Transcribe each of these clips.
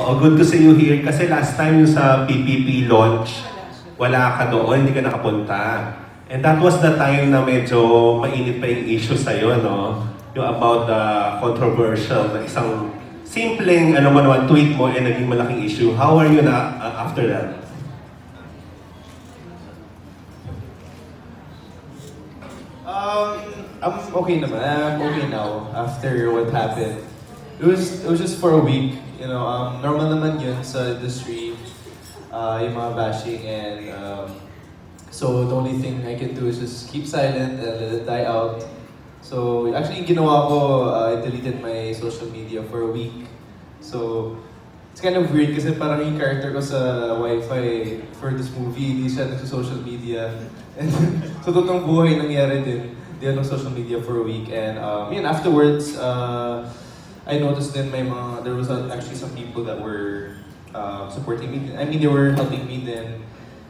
Oh, good to see you here. Kasi last time yung sa PPP launch, wala ka doon, hindi ka nakapunta. And that was the time na medyo mainit pa yung issue sa'yo, no? Yung about the controversial na isang simpleng, ano mo naman, tweet mo and naging malaking issue. How are you na uh, after that? Um, I'm okay naman. I'm okay now after what happened. It was it was just for a week, you know. Um, normal naman yun sa industry, uh, yung mga bashing and um, so the only thing I can do is just keep silent and let it die out. So actually, ginawa ko, uh, I deleted my social media for a week. So it's kind of weird kasi parang yung character ko sa Wi-Fi for this movie, hindi siya nasa social media. And sa totoong buhay nangyari din. Hindi ako social media for a week. And um, yun, afterwards, uh, I noticed then may mga, there was actually some people that were uh, supporting me. I mean, they were helping me then.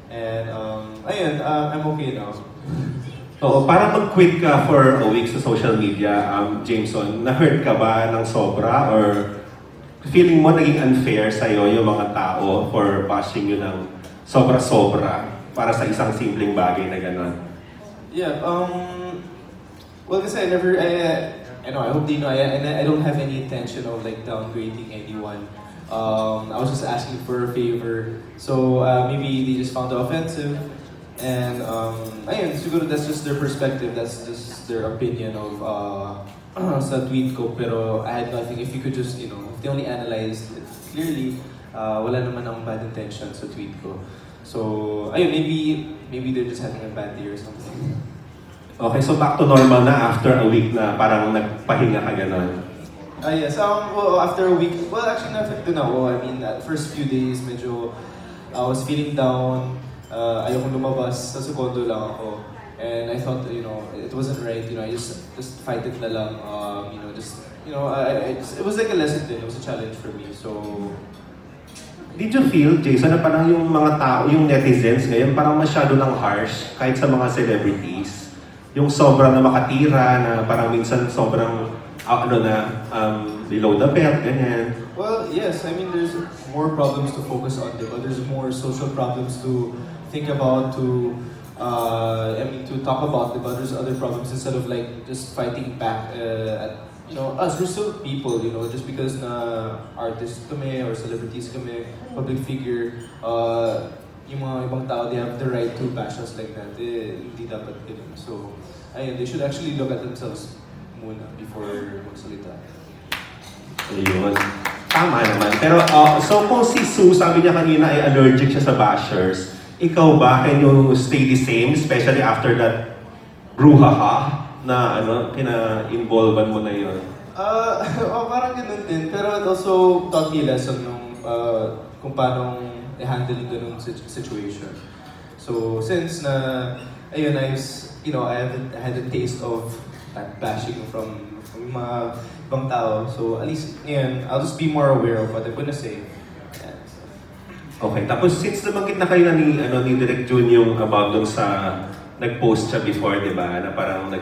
And um, ayun, uh, I'm okay now. Oo, para mag-quit ka for a week sa social media, um, Jameson, na-hurt ka ba ng sobra or feeling mo naging unfair sa'yo yung mga tao for bashing you ng sobra-sobra para sa isang simpleng bagay na gano'n? Yeah, um, well, kasi I never, I, uh, I hope they know, I, and I don't have any intention of like downgrading anyone. Um, I was just asking for a favor. So uh, maybe they just found it offensive. And um, ayun, siguro that's just their perspective, that's just their opinion of uh, sa tweet ko. Pero I had nothing, if you could just, you know, if they only analyzed it clearly, uh, wala naman akong bad intention sa tweet ko. So, ayun, maybe, maybe they're just having a bad day or something. Okay, so back to normal na after a week na parang nagpahinga ka gano'n. Ah, yes. Um, well, after a week, well, actually, na-affected na ako. I mean, uh, first few days, medyo, I was feeling down. Uh, ayokong lumabas. Sa condo lang ako. And I thought, you know, it wasn't right. You know, I just, just fight it na lang. Um, you know, just, you know, I, I just, it was like a lesson din. It was a challenge for me. So, Did you feel, Jason, na parang yung mga tao, yung netizens ngayon, parang masyado ng harsh kahit sa mga celebrities? Yung sobrang na makatira, na parang minsan sobrang, uh, ano na, um, the ganyan. Well, yes. I mean, there's more problems to focus on, diba? There's more social problems to think about, to, uh, I mean, to talk about, diba? There's other problems instead of like just fighting back uh, at, you know, us. We're still people, you know, just because na artists kami or celebrities kami, public figure, uh, yung mga ibang tao, they have the right to bash us like that. Eh, hindi dapat ganun. So, ayun, they should actually look at themselves muna before magsalita. Ayun. Tama naman. Pero, uh, so kung si Sue, sabi niya kanina ay allergic siya sa bashers, ikaw ba, can you stay the same, especially after that brouhaha na ano, kina-involvan mo na yun? Uh, oh, parang ganun din. Pero it also taught me a lesson nung uh, kung paano i-handle ganun sit- situation. So, since na, ayun, I you know, I haven't had a taste of that bashing from, from mga ibang tao. So, at least, ngayon, I'll just be more aware of what I'm gonna say. Okay, tapos since nabanggit na kayo na ni, ano, ni Direk Jun yung about dun sa nag-post siya before, di ba? Na parang nag,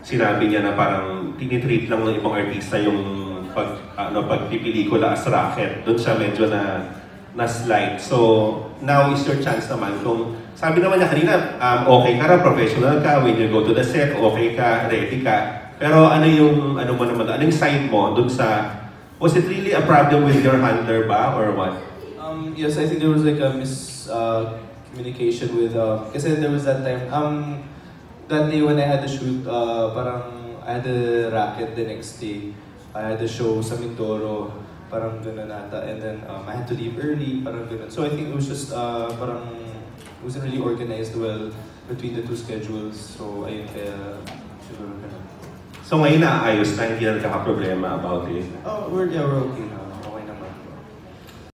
sinabi niya na parang tinitreat lang ng ibang artista yung pag, ano, pagpipelikula as racket. Doon siya medyo na na slide. So, now is your chance naman kung sabi naman niya kanina, um, okay ka ra, professional ka, when you go to the set, okay ka, ready ka. Pero ano yung, ano mo naman, ano yung side mo dun sa, was it really a problem with your handler ba or what? Um, yes, I think there was like a mis uh, communication with uh, kasi there was that time um that day when I had the shoot uh, parang I had a racket the next day I had a show sa Mindoro parang gano'n ata and then um, I had to leave early parang gano'n so I think it was just uh, parang it wasn't really organized well between the two schedules. So ayun kaya siguro ganun. So ngayon naayos na, hindi na nagkaka-problema about it. oh we're yeah we're okay now